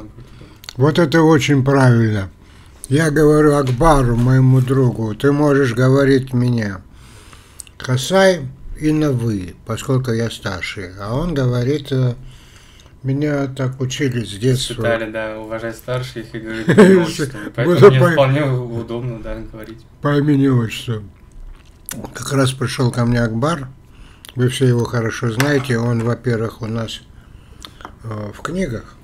нам. Вот это очень правильно. Я говорю Акбару, моему другу, ты можешь говорить меня Хасай и на вы, поскольку я старший. А он говорит, э, меня так учили с детства. Читали, да, уважать старших и говорить по имени отчеству. Поэтому мне по- вполне удобно, да, говорить. по имени отчеству. Как раз пришел ко мне Акбар, вы все его хорошо знаете, он, во-первых, у нас э, в книгах,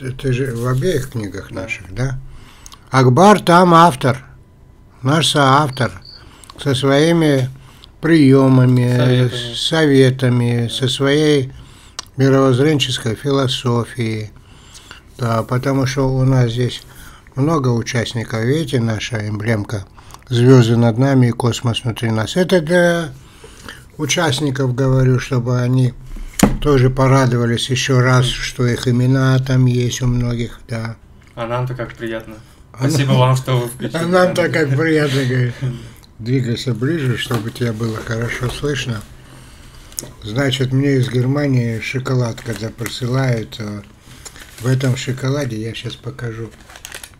это же в обеих книгах наших, да? Акбар там автор, наш соавтор, со своими приемами, Советами. советами, со своей мировоззренческой философией. Да, потому что у нас здесь много участников. Видите, наша эмблемка «Звезды над нами и космос внутри нас». Это для участников говорю, чтобы они тоже порадовались еще раз, что их имена там есть у многих, да. А нам-то как приятно. А Спасибо вам, что вы включили. А нам-то как приятно, говорит. Двигайся ближе, чтобы тебя было хорошо слышно. Значит, мне из Германии шоколад, когда присылают, э, в этом шоколаде, я сейчас покажу.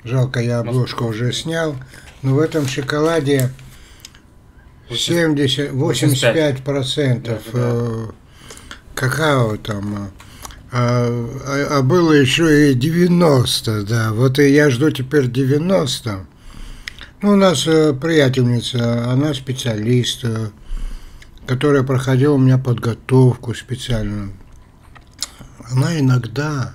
Жалко, я обложку уже снял, но в этом шоколаде 70, 85 процентов Да, да. э, какао там, э, а, а было еще и 90, да. Вот и я жду теперь 90. Ну, у нас э, приятельница, она специалист, э, которая проходила у меня подготовку специальную. Она иногда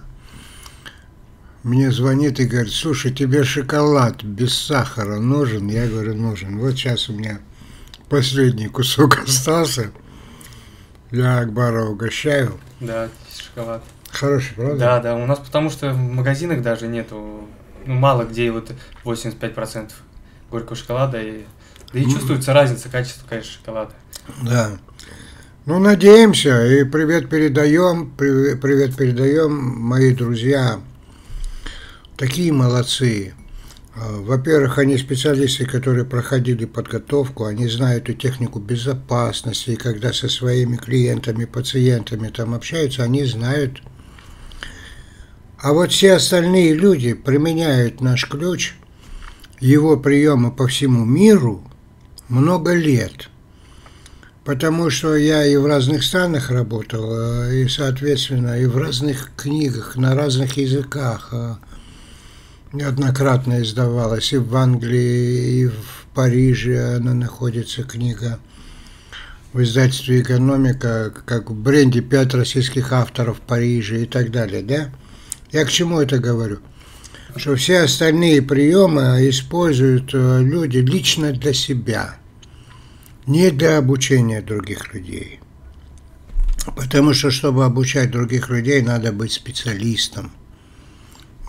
мне звонит и говорит, слушай, тебе шоколад без сахара нужен? Я говорю, нужен. Вот сейчас у меня последний кусок остался. Я Акбара угощаю. Да, шоколад. Хороший, правда? Да, да, у нас потому что в магазинах даже нету, ну, мало где вот 85% горького шоколада, и, да и М. чувствуется разница качества, конечно, шоколада. Да. Ну, надеемся, и привет передаем, привет передаем, мои друзья, такие молодцы. А, Во-первых, они специалисты, которые проходили подготовку, они знают и технику безопасности, и когда со своими клиентами, пациентами там общаются, они знают. А вот все остальные люди применяют наш ключ, его приемы по всему миру много лет – Потому что я и в разных странах работал, э, и, соответственно, и в разных книгах, на разных языках. Неоднократно издавалась и в Англии, и в Париже она находится, книга. В издательстве «Экономика», как в бренде «Пять российских авторов в Париже» и так далее, да? Я к чему это говорю? Что все остальные приемы используют э, люди лично для себя – не для обучения других людей. Потому что, чтобы обучать других людей, надо быть специалистом.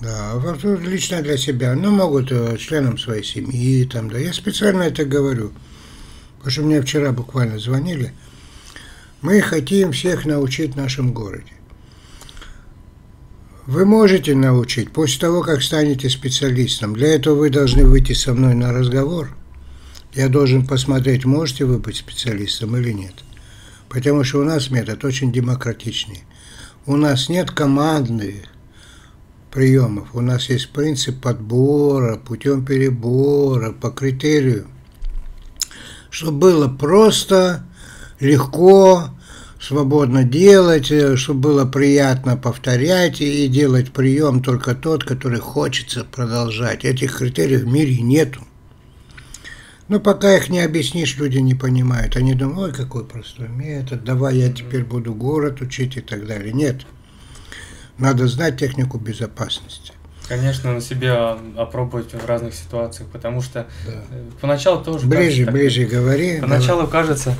Да, лично для себя. Ну, могут э, членам своей семьи, там, да. Я специально это говорю. Потому что мне вчера буквально звонили. Мы хотим всех научить в нашем городе. Вы можете научить после того, как станете специалистом. Для этого вы должны выйти со мной на разговор – я должен посмотреть, можете вы быть специалистом или нет. Потому что у нас метод очень демократичный. У нас нет командных приемов. У нас есть принцип подбора, путем перебора, по критерию. Чтобы было просто, легко, свободно делать, чтобы было приятно повторять и делать прием только тот, который хочется продолжать. Этих критериев в мире нету. Но пока их не объяснишь, люди не понимают. Они думают, ой, какой простой метод, давай я теперь буду город учить и так далее. Нет. Надо знать технику безопасности. Конечно, на себе опробовать в разных ситуациях, потому что Да. э, поначалу тоже... Ближе, кажется, так, ближе говори. Поначалу кажется,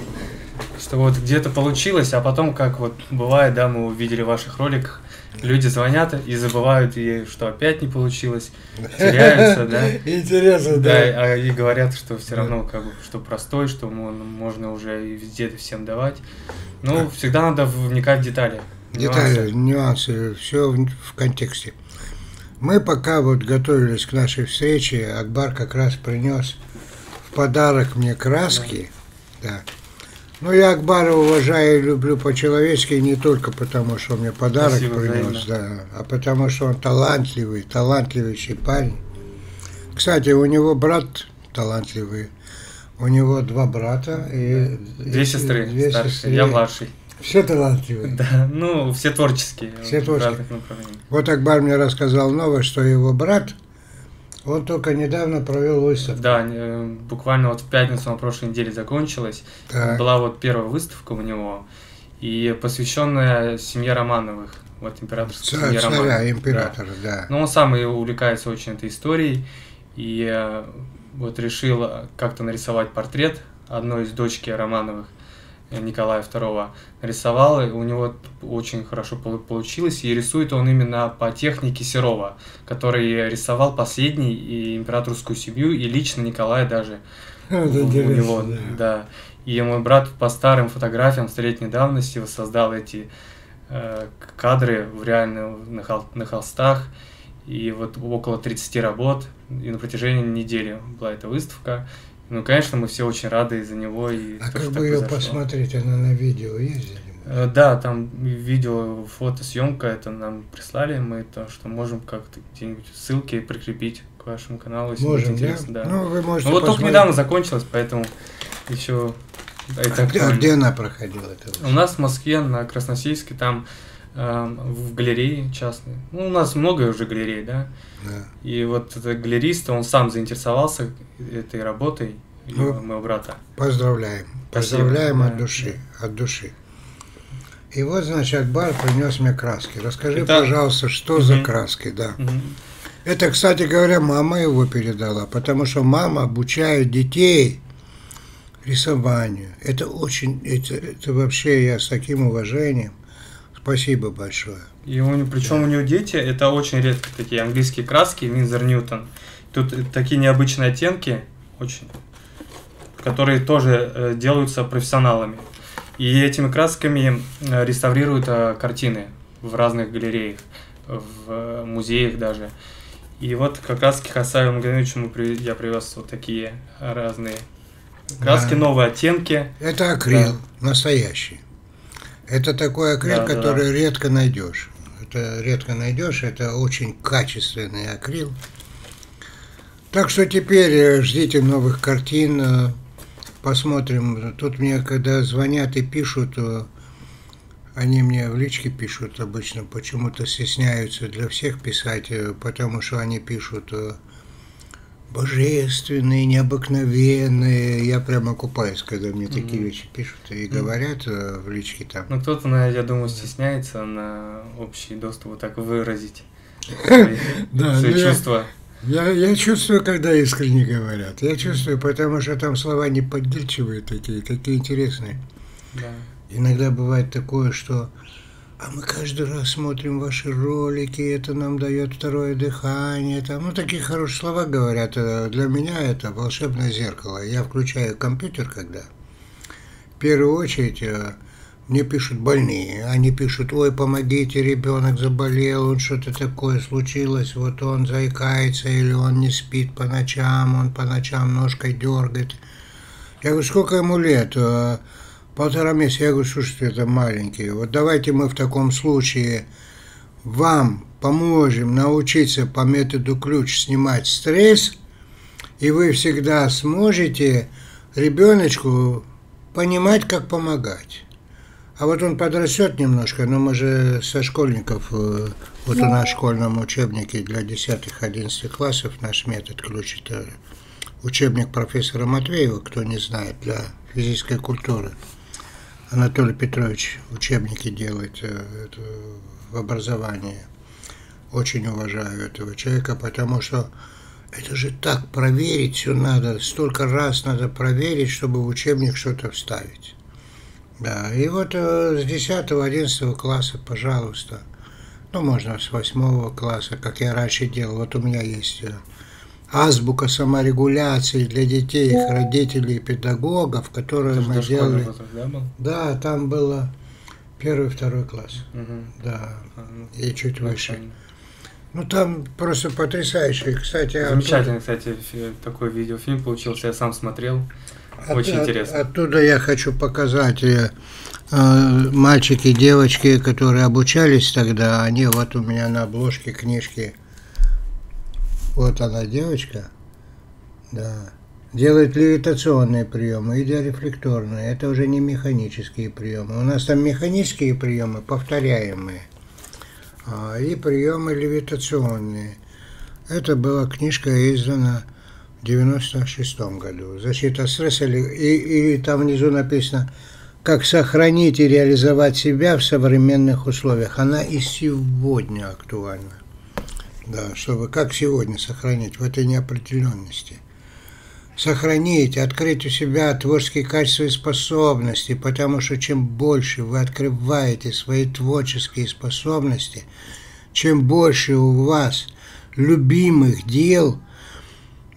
что вот где-то получилось, а потом, как вот бывает, да, мы увидели в ваших роликах, люди звонят и забывают, и что опять не получилось, теряются, да. Интересно, Да, да. а и говорят, что все равно как бы, что простой, что можно уже и везде всем давать. Ну, всегда надо вникать в детали. Детали, нюансы. нюансы, все в, в контексте. Мы пока вот готовились к нашей встрече, Акбар как раз принес в подарок мне краски, да. Ну, я Акбара уважаю и люблю по-человечески не только потому, что он мне подарок Спасибо, принес, да, а потому что он талантливый, талантливейший парень. Кстати, у него брат талантливый, у него два брата и Две и сестры две старшие, сестры. я младший. Все талантливые. Да, ну, все творческие. Все творческие. Вот Акбар мне рассказал новость, что его брат, он только недавно провел выставку. Да, буквально вот в пятницу на прошлой неделе закончилась. Так. Была вот первая выставка у него, и посвященная семье Романовых. Вот императорской Ца- семье Царя, Романовых. да. императора, да. Ну, он сам и увлекается очень этой историей, и э, вот решил как-то нарисовать портрет одной из дочки Романовых, Николая II. Нарисовал, и у него очень хорошо полу- получилось, и рисует он именно по технике Серова, который рисовал последний и императорскую семью, и лично Николая даже Это у- у него, да. да. И мой брат по старым фотографиям столетней давности воссоздал эти э, кадры в реально на, хол- на холстах. И вот около 30 работ. И на протяжении недели была эта выставка. Ну, конечно, мы все очень рады из-за него. И А то, как бы ее произошло. посмотреть? Она на видео ездили? Э, Да, там видео, фотосъемка, это нам прислали, мы то, что можем как-то где-нибудь ссылки прикрепить к вашему каналу, если Можем, будет да? интересно. Да. Ну, вы можете Ну вот только недавно закончилось, поэтому еще это А где, где она проходила? Это У нас в Москве на Красносельске там в галерее частной. Ну, у нас много уже галерей, да. Да. И вот этот галерист, он сам заинтересовался этой работой Ну. моего брата. Поздравляем. Спасибо, Поздравляем от да. души. От души. И вот, значит, Акбар принес мне краски. Расскажи, Это- пожалуйста, что за Мгм. краски, да. Мгм. Это, кстати говоря, мама его передала, потому что мама обучает детей рисованию. Это очень, это, это вообще я с таким уважением. Спасибо большое. И у причем у него дети, это очень редко такие английские краски, Винзор Ньютон. Тут такие необычные оттенки, очень, которые тоже э, делаются профессионалами. И этими красками э, реставрируют э, картины в разных галереях, в э, музеях даже. И вот как раз к Хасаю Магомедовичу я привез вот такие разные краски, Да. новые оттенки. Это акрил, настоящий. Это такой акрил, Да, да, который редко найдешь. Это редко найдешь, это очень качественный акрил. Так что теперь э, ждите новых картин, э, посмотрим. Тут мне, когда звонят и пишут, э, они мне в личке пишут обычно, почему-то стесняются для всех писать, потому что они пишут божественные, необыкновенные. Я прямо купаюсь, когда мне такие Мгм. вещи пишут и говорят э, в личке там. Ну, кто-то, я думаю, стесняется на общий доступ вот так выразить свои, ну чувства. Я, я чувствую, когда искренне говорят. Я чувствую, потому что там слова не поддельчивые такие, такие интересные. Да. Иногда бывает такое, что а мы каждый раз смотрим ваши ролики, это нам дает второе дыхание. Там, ну, такие хорошие слова говорят. Э, Для меня это волшебное зеркало. Я включаю компьютер, когда в первую очередь э, мне пишут больные. Они пишут, ой, помогите, ребенок заболел, он что-то такое случилось, вот он заикается, или он не спит по ночам, он по ночам ножкой дергает. Я говорю, сколько ему лет? «Э, Полтора месяца. Я говорю, слушайте, это маленький. Вот давайте мы в таком случае вам поможем научиться по методу ключ снимать стресс, и вы всегда сможете ребеночку понимать, как помогать. А вот он подрастет немножко, но мы же со школьников, э, вот у нас в школьном учебнике для 10-11 классов наш метод ключ, это учебник профессора Матвеева, кто не знает, для физической культуры. Анатолий Петрович учебники делает э, это, в образовании. Очень уважаю этого человека, потому что это же так проверить все надо, столько раз надо проверить, чтобы в учебник что-то вставить. Да, и вот э, с 10-11 класса, пожалуйста, ну, можно с 8 класса, как я раньше делал, вот у меня есть э, азбука саморегуляции для детей, их родителей и педагогов, которую Это мы делали. возраст, да, был? Да, там было первый, второй класс, Мгм. да, ну, и чуть выше. понятно. Ну там просто потрясающий, кстати. Замечательный, оттуда... кстати, такой видеофильм получился, я сам смотрел. От, Очень от, интересно. Оттуда я хочу показать э, э, мальчики и девочки, которые обучались тогда, они вот у меня на обложке книжки. Вот она девочка, да, делает левитационные приемы и диарефлекторные. Это уже не механические приемы. У нас там механические приемы повторяемые – а, и приемы левитационные. Это была книжка издана в 96 году. Защита стресса, и, и там внизу написано «Как сохранить и реализовать себя в современных условиях». Она и сегодня актуальна. Да, чтобы как сегодня сохранить в этой неопределенности сохранить, открыть у себя творческие качества и способности, потому что чем больше вы открываете свои творческие способности, чем больше у вас любимых дел,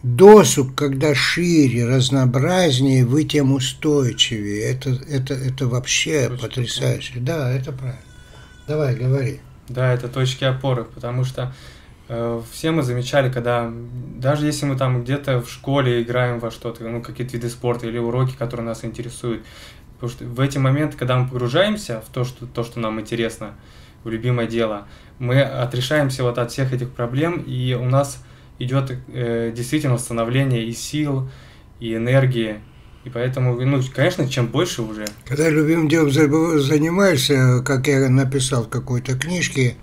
досуг, когда шире, разнообразнее, вы тем устойчивее. Это, это, это вообще точки потрясающе. Опоры. Да, это правильно. Давай, говори. Да, это точки опоры, потому что все мы замечали, когда даже если мы там где-то в школе играем во что-то, ну, какие-то виды спорта или уроки, которые нас интересуют, потому что в эти моменты, когда мы погружаемся в то, что, то, что нам интересно, в любимое дело, мы отрешаемся вот от всех этих проблем, и у нас идет э, действительно восстановление и сил, и энергии, и поэтому, ну, конечно, чем больше уже. Когда любимым делом занимаешься, как я написал в какой-то книжке,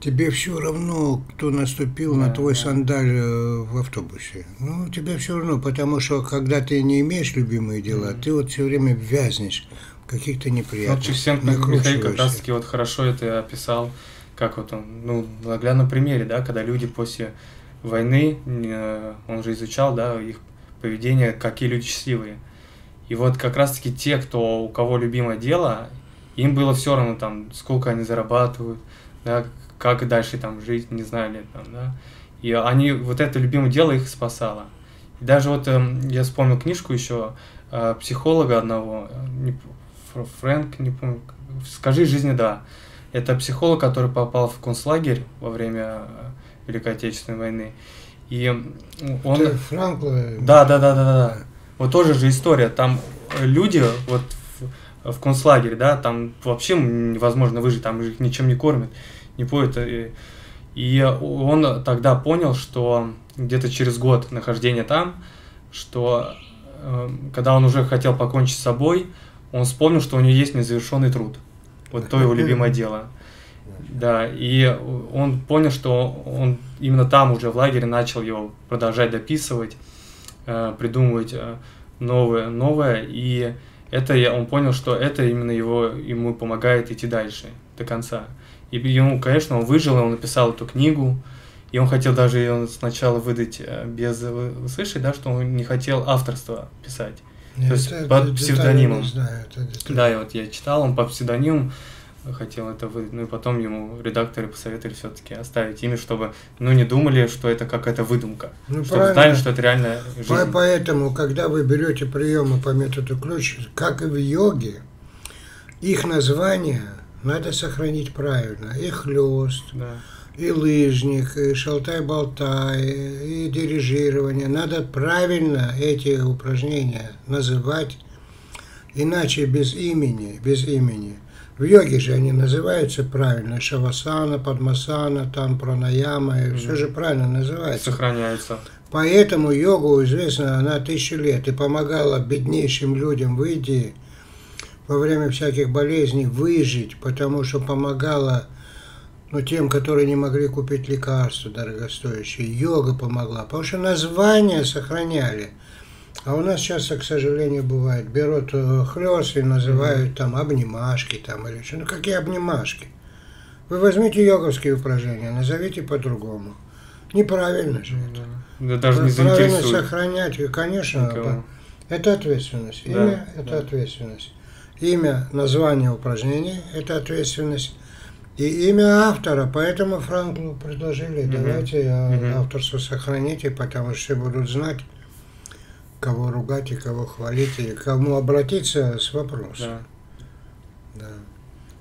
тебе все равно, кто наступил да, на твой да. сандаль э, в автобусе. Ну, тебе все равно, потому что когда ты не имеешь любимые дела, mm-hmm. ты вот все время вязнешь в каких-то неприятностях. Ну, Чевсенко Михаил как раз таки вот хорошо это описал, как вот он, ну, на наглядном примере, да, когда люди после войны, э, он же изучал, да, их поведение, какие люди счастливые. И вот как раз-таки те, кто, у кого любимое дело, им было все равно там, сколько они зарабатывают, да, как дальше там жить, не знали там, да. И они, вот это любимое дело их спасало. И даже вот э, я вспомнил книжку еще э, психолога одного, э, не, Фрэнк, не помню, «Скажи жизни да». Это психолог, который попал в концлагерь во время э, Великой Отечественной войны. И он... Ты Франкла? Да, да, да, да, да. Вот тоже же история. Там люди вот в, в концлагере, да, там вообще невозможно выжить, там их ничем не кормят не поет. И, и он тогда понял, что где-то через год нахождения там, что э, когда он уже хотел покончить с собой, он вспомнил, что у него есть незавершенный труд. Вот то его любимое дело. Да, и он понял, что он именно там уже в лагере начал его продолжать дописывать, э, придумывать э, новое, новое, и это он понял, что это именно его ему помогает идти дальше до конца. И ему, конечно, он выжил, он написал эту книгу, и он хотел даже ее сначала выдать э, без... Вы слышали, да, что он не хотел авторства писать? Нет, То есть это, под это псевдонимом. Знаю, это да, и вот я читал, он под псевдонимом хотел это выдать, ну и потом ему редакторы посоветовали все-таки оставить имя, чтобы, ну, не думали, что это какая-то выдумка, ну, чтобы знали, что это реальная жизнь. Поэтому, когда вы берете приемы по методу ключ, как и в йоге, их название надо сохранить правильно. И хлест, да. и лыжник, и шалтай-болтай, и дирижирование. Надо правильно эти упражнения называть, иначе без имени, без имени. В йоге же они называются правильно. Шавасана, Падмасана, там пранаяма, и все же правильно называется. Сохраняется. Поэтому йогу известна она тысячи лет и помогала беднейшим людям выйти во время всяких болезней выжить, потому что помогала ну, тем, которые не могли купить лекарства дорогостоящие. Йога помогла, потому что названия сохраняли. А у нас часто, к сожалению, бывает, берут э, хлест и называют там обнимашки там или что. Ну какие обнимашки? Вы возьмите йоговские упражнения, назовите по-другому. Неправильно же это. Да, даже не Правильно сохранять, конечно. Никого. Это ответственность. Имя да, это да. ответственность имя, название упражнений – это ответственность, и имя автора. Поэтому Франклу предложили, давайте угу. авторство сохраните, потому что все будут знать, кого ругать и кого хвалить, и кому обратиться с вопросом. Да. да.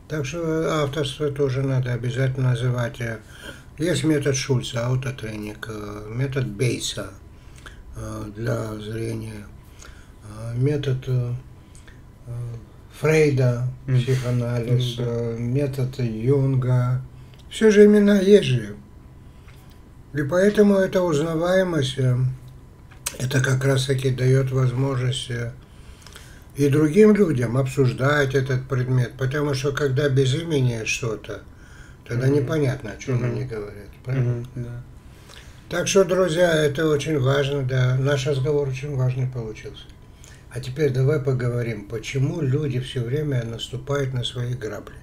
Так что авторство тоже надо обязательно называть. Есть метод Шульца, аутотренинг, метод Бейса для зрения, метод Фрейда, психоанализ, метод Юнга. Все же имена есть же. И поэтому эта узнаваемость, э, это как раз таки дает возможность э, и другим людям обсуждать этот предмет, потому что когда без имени что-то, тогда mm-hmm. непонятно, о чем mm-hmm. они говорят. Правильно? Mm-hmm, да. Так что, друзья, это очень важно, да. Наш разговор очень важный получился. А теперь давай поговорим, почему люди все время наступают на свои грабли.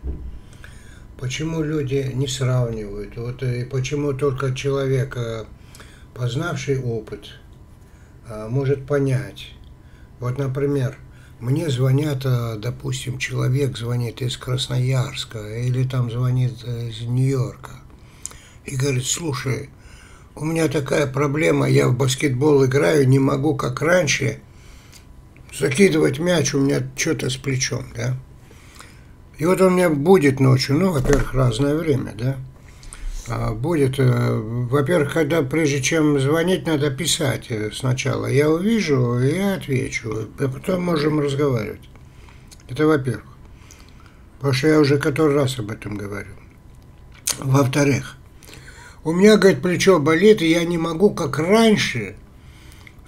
Почему люди не сравнивают? Вот и почему только человек, э, познавший опыт, э, может понять. Вот, например, мне звонят, э, допустим, человек звонит из Красноярска или там звонит из Нью-Йорка и говорит, слушай, у меня такая проблема, я в баскетбол играю, не могу, как раньше, закидывать мяч, у меня что-то с плечом, да? И вот он меня будет ночью, ну, во-первых, разное время, да. А будет, э, во-первых, когда прежде чем звонить, надо писать э, сначала. Я увижу, я отвечу, а потом можем разговаривать. Это во-первых. Потому что я уже который раз об этом говорю. Во-вторых, у меня, говорит, плечо болит, и я не могу, как раньше,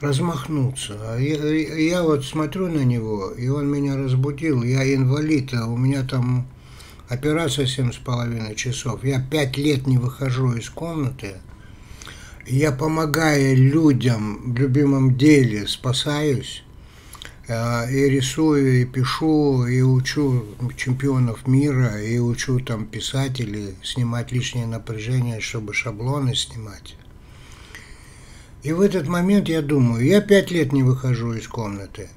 размахнуться. А я, я вот смотрю на него, и он меня разбудил. Я инвалид, а у меня там операция семь с половиной часов. Я пять лет не выхожу из комнаты. Я, помогая людям в любимом деле, спасаюсь. А, и рисую, и пишу, и учу чемпионов мира, и учу там писателей снимать лишнее напряжение, чтобы шаблоны снимать. И в этот момент я думаю, я пять лет не выхожу из комнаты,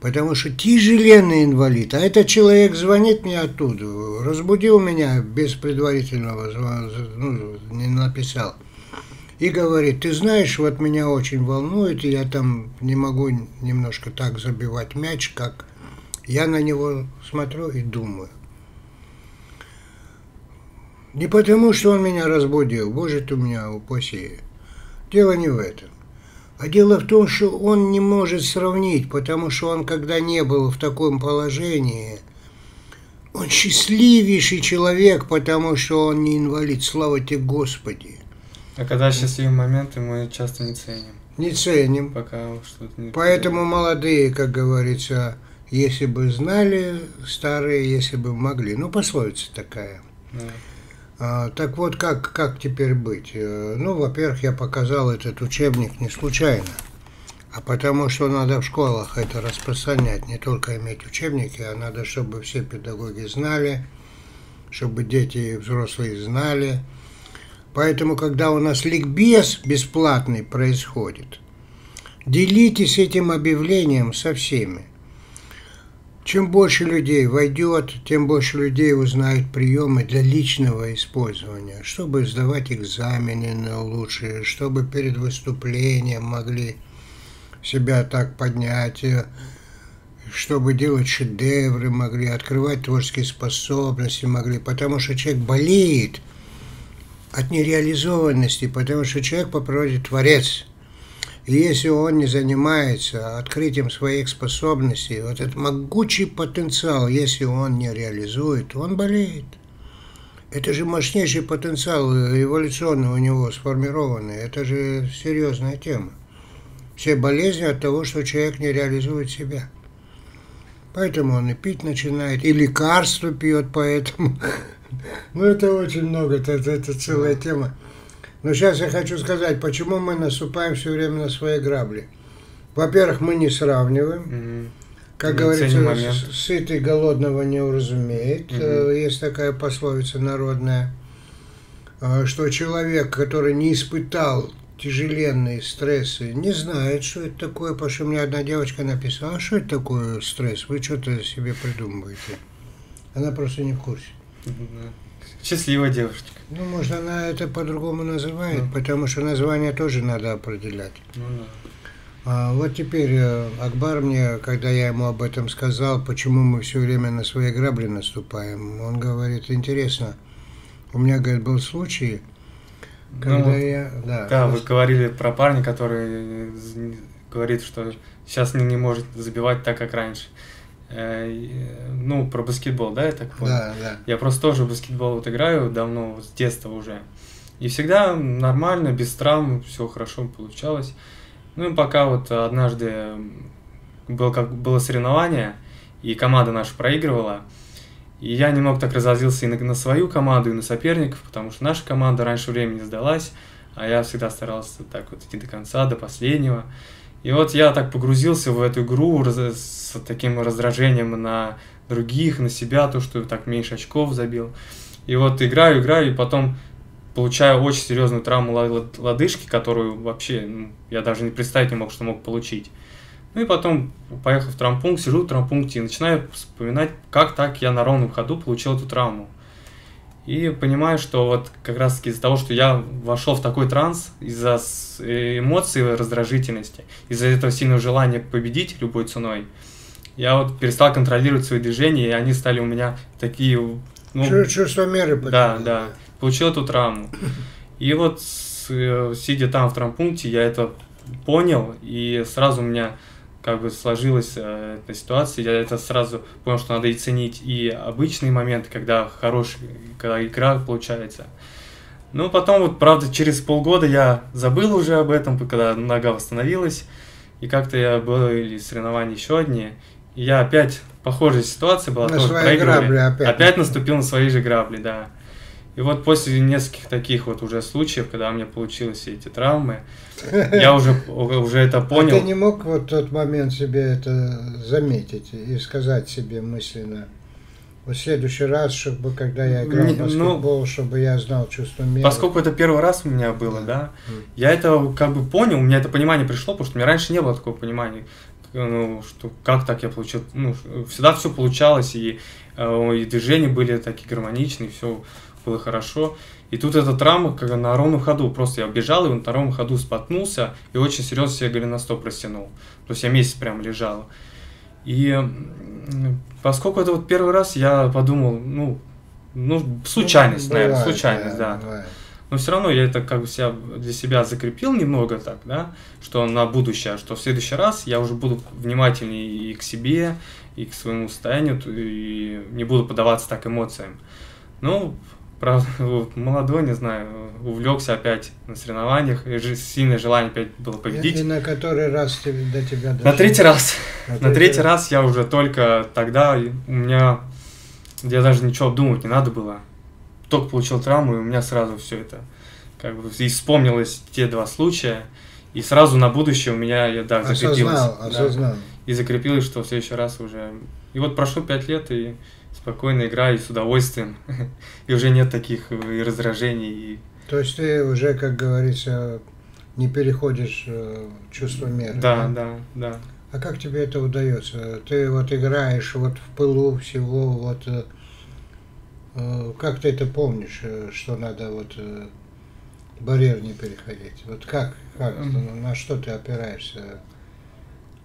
потому что тяжеленный инвалид, а этот человек звонит мне оттуда, разбудил меня без предварительного ну, не написал, и говорит, ты знаешь, вот меня очень волнует, и я там не могу немножко так забивать мяч, как я на него смотрю и думаю. Не потому, что он меня разбудил, боже ты меня упаси, Дело не в этом. А дело в том, что он не может сравнить, потому что он, когда не был в таком положении, он счастливейший человек, потому что он не инвалид. Слава тебе, Господи. А когда счастливые моменты, мы часто не ценим. Не ценим. Пока что-то не Поэтому молодые, как говорится, если бы знали, старые, если бы могли. Ну, пословица такая. Да. А, так вот, как, как теперь быть? Э, ну, во-первых, я показал этот учебник не случайно, а потому что надо в школах это распространять, не только иметь учебники, а надо, чтобы все педагоги знали, чтобы дети и взрослые знали. Поэтому, когда у нас ликбез бесплатный происходит, делитесь этим объявлением со всеми – чем больше людей войдет, тем больше людей узнают приемы для личного использования, чтобы сдавать экзамены на лучшие, чтобы перед выступлением могли себя так поднять, э, чтобы делать шедевры могли, открывать творческие способности могли, потому что человек болеет от нереализованности, потому что человек по природе творец – и если он не занимается открытием своих способностей, вот этот могучий потенциал, если он не реализует, он болеет. Это же мощнейший потенциал эволюционный у него сформированный. Это же серьезная тема. Все болезни от того, что человек не реализует себя. Поэтому он и пить начинает, и лекарства пьет поэтому. Ну, это очень много, это, это целая тема. Но сейчас я хочу сказать, почему мы наступаем все время на свои грабли. Во-первых, мы не сравниваем. Угу. Как не говорится, сытый голодного не уразумеет. Угу. Есть такая пословица народная, э, что человек, который не испытал тяжеленные стрессы, не знает, что это такое, потому что мне одна девочка написала, а что это такое стресс, вы что-то себе придумываете. Она просто не в курсе. Счастливая девушка. Ну, можно она это по-другому называет, ну. потому что название тоже надо определять. Ну, да. А вот теперь э, Акбар мне, когда я ему об этом сказал, почему мы все время на свои грабли наступаем, он говорит, интересно, у меня, говорит, был случай, когда Ну, я... Да, Да, вы говорили про парня, который говорит, что сейчас не, не может забивать так, как раньше. Э, и, Ну, про баскетбол, да, я так понял? да, да. Я просто тоже в баскетбол вот играю давно, вот с детства уже. И всегда нормально, без травм, все хорошо получалось. Ну и пока вот однажды было, как, было соревнование, и команда наша проигрывала, и я немного так разозлился и на, на свою команду, и на соперников, потому что наша команда раньше времени сдалась, а я всегда старался так вот идти до конца, до последнего. И вот я так погрузился в эту игру с таким раздражением на других, на себя, то, что так меньше очков забил. И вот играю, играю, и потом получаю очень серьезную травму лодыжки, которую вообще ну, я даже не представить не мог, что мог получить. Ну и потом поехал в травмпункт, сижу в травмпункте и начинаю вспоминать, как так я на ровном ходу получил эту травму. И понимаю, что вот как раз таки из-за того, что я вошел в такой транс, из-за э, эмоций, раздражительности, из-за этого сильного желания победить любой ценой, я вот перестал контролировать свои движения, и они стали у меня такие... Ну, Чу- Чувство меры. да, да. Получил эту травму. И вот, э, сидя там в травмпункте, я это понял, и сразу у меня как бы сложилась э, эта ситуация. Я это сразу понял, что надо и ценить и обычные моменты, когда хороший, когда игра получается. Ну, потом вот, правда, через полгода я забыл уже об этом, когда нога восстановилась, и как-то я были соревнования еще одни, и я опять, похожая ситуация была, На тоже проигрывали. грабли опять. Опять наступил на свои же грабли, да. И вот после нескольких таких вот уже случаев, когда у меня получились эти травмы, я уже, уже это А ты понял. не мог вот в тот момент себе это заметить и сказать себе мысленно, вот в следующий раз, чтобы когда я играл в ну, баскетбол, чтобы я знал чувство меры. Поскольку это первый раз у меня было, да, я это как бы понял, у меня это понимание пришло, потому что у меня раньше не было такого понимания, ну, что как так я получил, ну, всегда все получалось, и, э, и движения были такие гармоничные, все было хорошо. И тут эта травма как на ровном ходу, просто я бежал и вот на ровном ходу споткнулся и очень серьезно себе голеностоп растянул. То есть я месяц прям лежал. И поскольку это вот первый раз, я подумал, ну, ну, случайность, Ну, наверное, бывает, случайность, да. бывает. Но все равно я это как бы себя, для себя закрепил немного так, да, что на будущее, что в следующий раз я уже буду внимательнее и к себе, и к своему состоянию, и не буду поддаваться так эмоциям. Ну, правда, молодой, не знаю, увлекся опять на соревнованиях, и сильное желание опять было И, и победить. на который раз тебе, до тебя На дошло? третий раз. На На третий раз я уже только тогда, у меня, я даже ничего обдумывать не надо было. Только получил травму, и у меня сразу все это, как бы, и вспомнилось те два случая, и сразу на будущее у меня, я, да, закрепилось. Осознал, да. осознал. и закрепилось, что в следующий раз уже... И вот прошло пять лет, и спокойно играю, с удовольствием. И уже нет таких и раздражений, и То есть ты уже, как говорится, не переходишь э, чувство меры. Да, да, да. А как тебе это удается? Ты вот играешь вот в пылу всего, вот э, э, как ты это помнишь, э, что надо вот э, барьер не переходить? Вот как, как на что ты опираешься?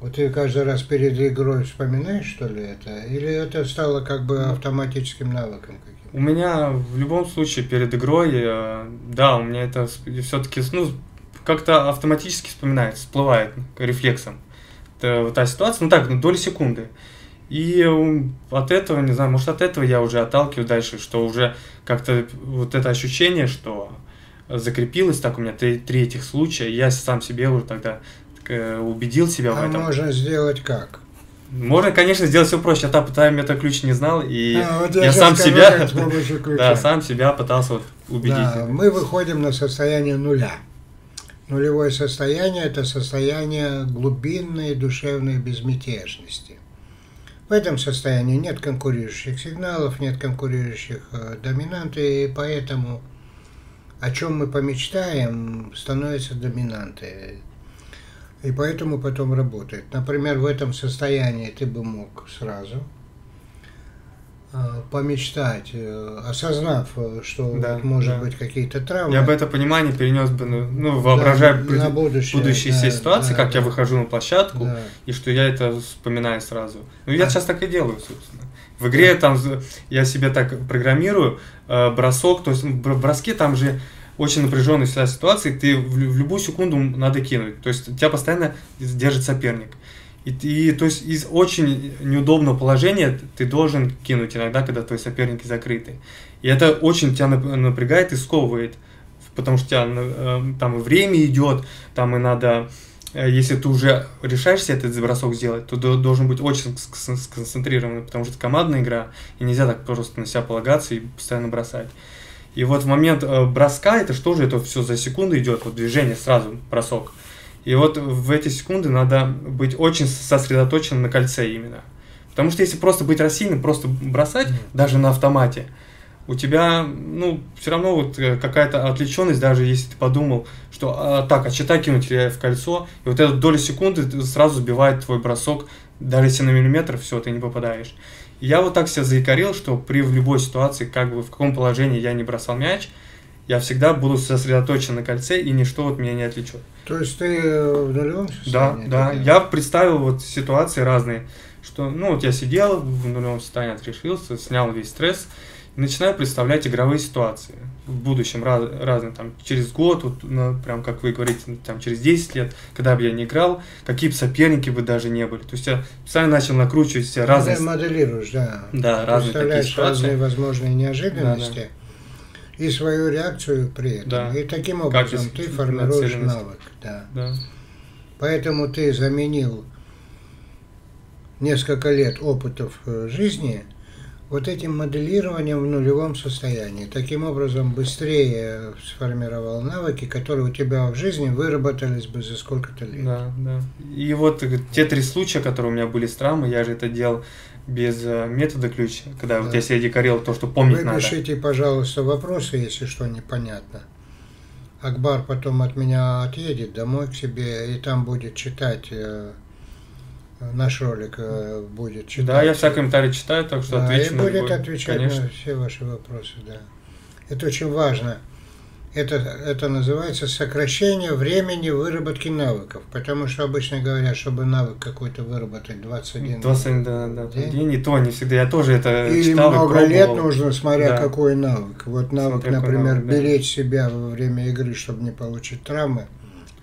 Вот ты каждый раз перед игрой вспоминаешь, что ли, это? Или это стало как бы автоматическим навыком каким-то? У меня в любом случае перед игрой, э, да, у меня это все-таки, ну, как-то автоматически вспоминается, всплывает рефлексом. Это вот та ситуация, ну так, ну, доли секунды. И от этого, не знаю, может от этого я уже отталкиваю дальше, что уже как-то вот это ощущение, что закрепилось так у меня три, три этих случая, я сам себе уже тогда убедил себя в А этом. можно сделать как? Можно, конечно, сделать все проще. Я так там это ключ не знал, и А, вот я сейчас сам скажу, себя, да, сам себя пытался вот убедить. Да, мы выходим на состояние нуля. Нулевое состояние – это состояние глубинной душевной безмятежности. В этом состоянии нет конкурирующих сигналов, нет конкурирующих э, доминанты, и поэтому о чем мы помечтаем, становится доминантой. И поэтому потом работает. Например, в этом состоянии ты бы мог сразу а, помечтать, э, осознав, э, что Да, вот может да. быть какие-то травмы. Я бы это понимание перенес бы, ну, ну, воображая Да, на будущее, будущие да, ситуации, да, как я да. выхожу на площадку, Да. и что я это вспоминаю сразу. Ну, я А. сейчас так и делаю, собственно. В игре там з- я себе так программирую э, бросок, то есть в бр- броске там же очень напряженная всегда ситуация, и ты в, в любую секунду надо кинуть. То есть тебя постоянно держит соперник. И, ты- то есть из очень неудобного положения ты должен кинуть иногда, когда твои соперники закрыты. И это очень тебя нап- напрягает и сковывает. Потому что тебя э, там и время идет, там и надо э, если ты уже решаешься этот бросок сделать, то до- должен быть очень ск- ск- сконцентрированный, потому что это командная игра, и нельзя так просто на себя полагаться и постоянно бросать. И вот в момент э, броска, это что же, это все за секунду идет, вот движение сразу, бросок. И вот в эти секунды надо быть очень сосредоточенным на кольце именно. Потому что если просто быть рассеянным, просто бросать, Мгм. даже на автомате, у тебя, ну, все равно вот э, какая-то отвлеченность, даже если ты подумал, что а, так, а чита кинуть я в кольцо, и вот эта доля секунды ты- сразу сбивает твой бросок, даже если на миллиметр, все, ты не попадаешь. Я вот так себя заикарил, что при в любой ситуации, как бы в каком положении я не бросал мяч, я всегда буду сосредоточен на кольце, и ничто от меня не отвлечет. То есть ты э, в нулевом Да, состоянии? да. ты Я представил вот ситуации разные, что, ну, вот я сидел в нулевом состоянии, отрешился, снял весь стресс, и начинаю представлять игровые ситуации в будущем, раз, разные, там, через год, вот, ну, прям как вы говорите, ну, там, через 10 лет, когда бы я не играл, какие бы соперники бы даже не были. То есть я специально начал накручивать себе разные... Модель- Моделируешь, да. Да, разные такие ситуации. разные возможные неожиданности и свою реакцию при этом. Да. И таким Как образом из- ты формируешь навык. Да. Да. Поэтому ты заменил несколько лет опытов э, жизни вот этим моделированием в нулевом состоянии. Таким образом, быстрее сформировал навыки, которые у тебя в жизни выработались бы за сколько-то лет. Да, да. И вот э, те три случая, которые у меня были с травмой, я же это делал без э, метода ключ, когда вот Да. я себе декорил то, что помнить надо. Выпишите, пожалуйста, вопросы, если что непонятно. Акбар потом от меня отъедет домой к себе, и там будет читать, э, наш ролик э, будет читать. Да, я все комментарии читаю, так что Да, отвечу и будет любой. отвечать Конечно. на все ваши вопросы, да. Это очень важно. Это, это называется сокращение времени выработки навыков. Потому что обычно говорят, чтобы навык какой-то выработать 21 21, да, да, день. день, и то не всегда. Я тоже это Или читал и много пробовал. лет нужно, смотря Да. какой навык. Вот навык, Смотря например, навык, да. беречь себя во время игры, чтобы не получить травмы.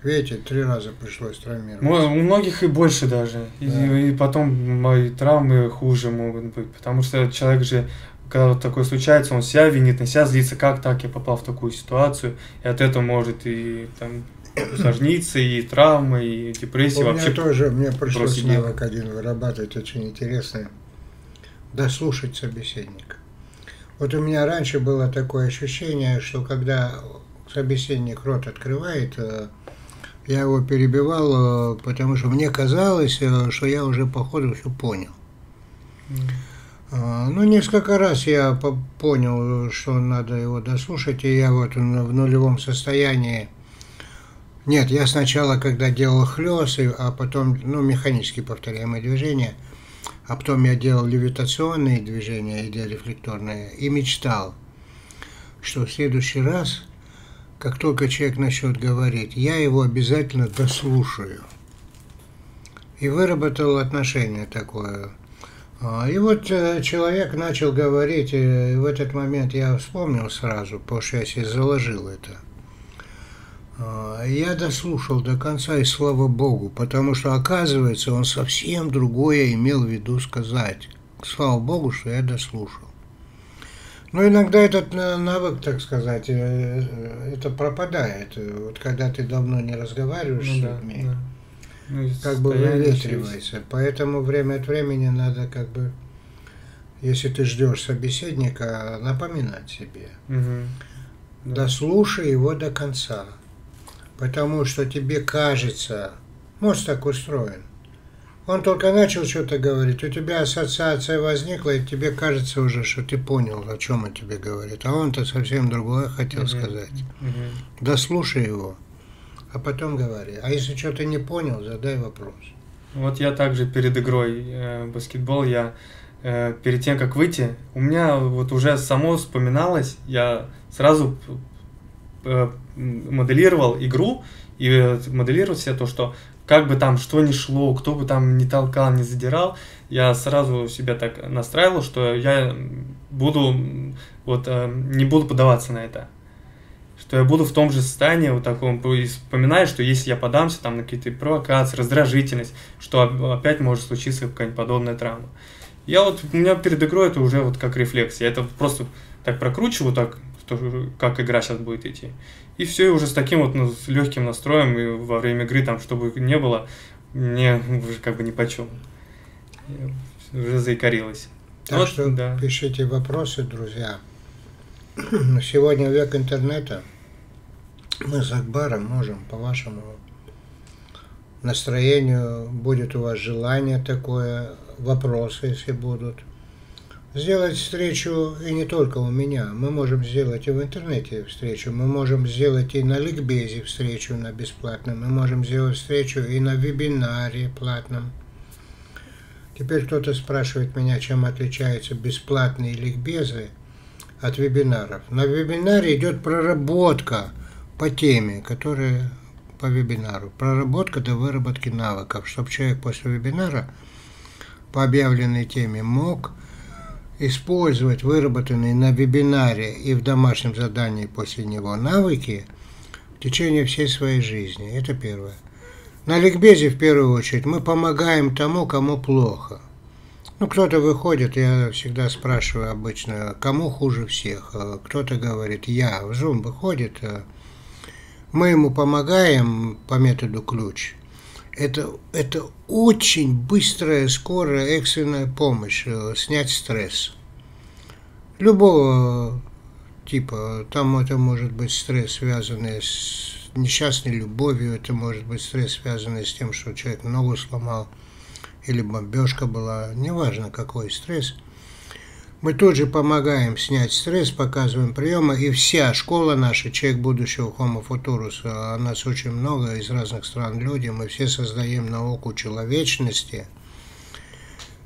Видите, три раза пришлось травмировать. У многих и больше даже. И, Да. и потом мои травмы хуже могут быть. Потому что человек же, когда вот такое случается, он себя винит, на себя злится, как так я попал в такую ситуацию. И от этого может и там усложниться, и травмы, и депрессия У вообще. меня тоже, мне пришлось навык один вырабатывать, очень интересный. Дослушать собеседника. Вот у меня раньше было такое ощущение, что когда собеседник рот открывает, э, я его перебивал, э, потому что мне казалось, э, что я уже по ходу все понял. А, Ну, несколько раз я по- понял, что надо его дослушать, и я вот в нулевом состоянии. Нет, я сначала, когда делал хлёст, и- а потом, ну, механически повторяемые движения, а потом я делал левитационные движения, идеорефлекторные, и мечтал, что в следующий раз, как только человек начнет говорить, я его обязательно дослушаю. И выработал отношение такое. А, И вот э, человек начал говорить, и в этот момент я вспомнил сразу, потому что я себе заложил это. А, Я дослушал до конца, и слава Богу, потому что, оказывается, он совсем другое имел в виду сказать. Слава Богу, что я дослушал. Но иногда этот на- навык, так сказать, э, э, это пропадает. Э, Вот когда ты давно не разговариваешь Ну с да, людьми, да. Ну, и как бы выветривается. Поэтому время от времени надо как бы, если ты ждешь собеседника, напоминать себе. Мгм. Да. Дослушай его до конца. Потому что тебе кажется, мозг так устроен. Он только начал что-то говорить, у тебя ассоциация возникла, и тебе кажется уже, что ты понял, о чем он тебе говорит. А он-то совсем другое хотел Мгм. сказать. Мгм. Дослушай его, а потом говори. А если что-то не понял, задай вопрос. Вот я также перед игрой э, баскетбол я э, перед тем, как выйти, у меня вот уже само вспоминалось, я сразу э, моделировал игру и моделировал себе то, что как бы там что ни шло, кто бы там не толкал, не задирал, я сразу себя так настраивал, что я буду вот не буду поддаваться на это что я буду в том же состоянии, вот таком, и вспоминаю, что если я подамся там на какие-то провокации, раздражительность, что опять может случиться какая-нибудь подобная травма. Я вот, у меня перед игрой это уже вот как рефлекс, я это просто так прокручиваю, так, как игра сейчас будет идти. И все, и уже с таким вот ну, с легким настроем, и во время игры там, чтобы не было, мне уже как бы ни по чем. Уже заикарилась. Так вот, что да. пишите вопросы, друзья. Сегодня век интернета мы с Акбаром можем по вашему настроению, будет у вас желание такое, вопросы, если будут, сделать встречу и не только у меня. Мы можем сделать и в интернете встречу, мы можем сделать и на ликбезе встречу на бесплатном, мы можем сделать встречу и на вебинаре платном. Теперь кто-то спрашивает меня, чем отличаются бесплатные ликбезы от вебинаров. На вебинаре идет проработка по теме, которая по вебинару. Проработка до выработки навыков, чтобы человек после вебинара по объявленной теме мог использовать выработанные на вебинаре и в домашнем задании после него навыки в течение всей своей жизни. Это первое. На ликбезе, в первую очередь, мы помогаем тому, кому плохо. Ну, кто-то выходит, я всегда спрашиваю обычно, кому хуже всех. Кто-то говорит, я. В Zoom выходит, мы ему помогаем по методу ключ. Это, это очень быстрая, скорая, экстренная помощь, э, снять стресс. Любого типа, там это может быть стресс, связанный с несчастной любовью, это может быть стресс, связанный с тем, что человек ногу сломал, или бомбежка была, неважно какой стресс – мы тут же помогаем снять стресс, показываем приемы, и вся школа наша, человек будущего Homo Futurus, а нас очень много из разных стран люди, мы все создаем науку человечности,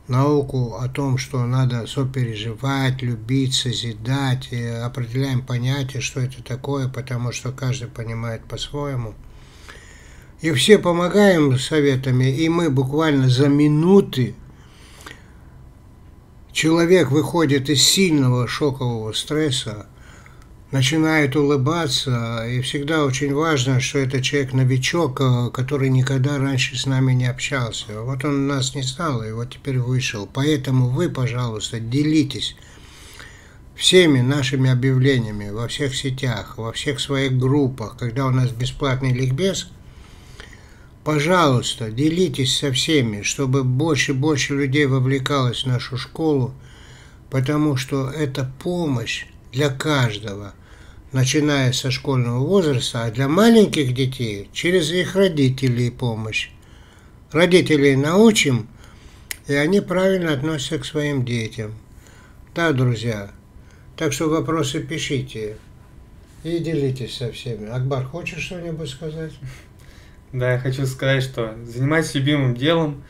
науку о том, что надо сопереживать, любить, созидать, и определяем понятие, что это такое, потому что каждый понимает по-своему. И все помогаем советами, и мы буквально за минуты Человек выходит из сильного шокового стресса, начинает улыбаться, и всегда очень важно, что это человек новичок, э, который никогда раньше с нами не общался. Вот он нас не знал, и вот теперь вышел. Поэтому вы, пожалуйста, делитесь всеми нашими объявлениями во всех сетях, во всех своих группах, когда у нас бесплатный ликбез – Пожалуйста, делитесь со всеми, чтобы больше и больше людей вовлекалось в нашу школу, потому что это помощь для каждого, начиная со школьного возраста, а для маленьких детей через их родителей помощь. Родителей научим, и они правильно относятся к своим детям. Да, друзья. Так что вопросы пишите и делитесь со всеми. Акбар, хочешь что-нибудь сказать? Да, я хочу сказать, что занимайтесь любимым делом,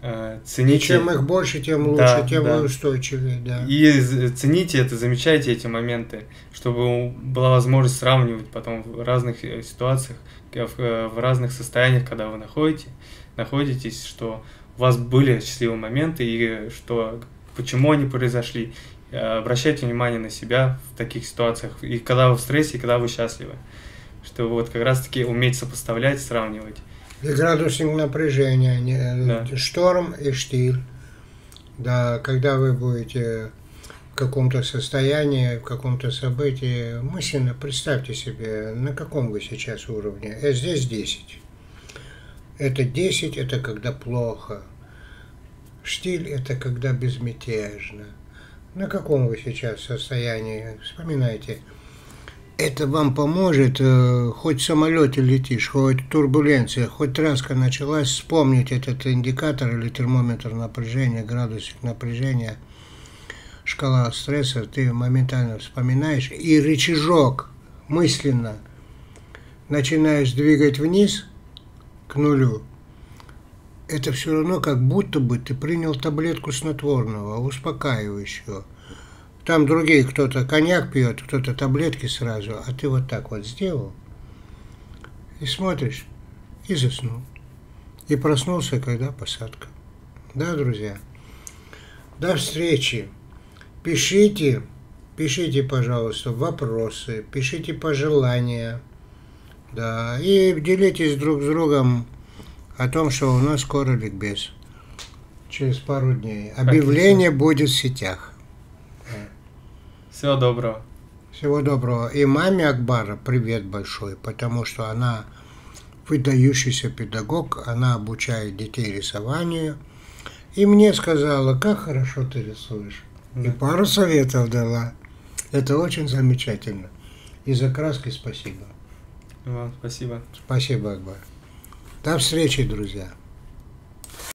э, цените... И чем их больше, тем лучше, да, тем да. устойчивее, да. И цените это, замечайте эти моменты, чтобы была возможность сравнивать потом в разных э, ситуациях, э, в разных состояниях, когда вы находите, находитесь, что у вас были счастливые моменты и что почему они произошли. Обращайте внимание на себя в таких ситуациях, и когда вы в стрессе, и когда вы счастливы что вот как раз-таки уметь сопоставлять, сравнивать. И градусник напряжения, да. шторм и штиль. Да, когда вы будете в каком-то состоянии, в каком-то событии, мысленно представьте себе, на каком вы сейчас уровне. А здесь 10. Это 10, это когда плохо. Штиль – это когда безмятежно. На каком вы сейчас состоянии? Вспоминайте – это вам поможет, э, хоть в самолете летишь, хоть турбуленция, хоть траска началась, вспомнить этот индикатор или термометр напряжения, градусик напряжения, шкала стресса, ты моментально вспоминаешь, и рычажок мысленно начинаешь двигать вниз к нулю. это все равно как будто бы ты принял таблетку снотворного, успокаивающего. Там другие, кто-то коньяк пьет, кто-то таблетки сразу, а ты вот так вот сделал. И смотришь, и заснул. И проснулся, когда посадка. Да, друзья? До встречи. Пишите, пишите, пожалуйста, вопросы, пишите пожелания. Да, и делитесь друг с другом о том, что у нас скоро ликбез. Через пару дней. Объявление Отлично. будет в сетях. Всего доброго. Всего доброго. И маме Акбара привет большой, потому что она выдающийся педагог, она обучает детей рисованию. И мне сказала, как хорошо ты рисуешь. И пару советов дала. Это очень замечательно. И за краски спасибо. Вам спасибо. Спасибо, Акбар. До встречи, друзья.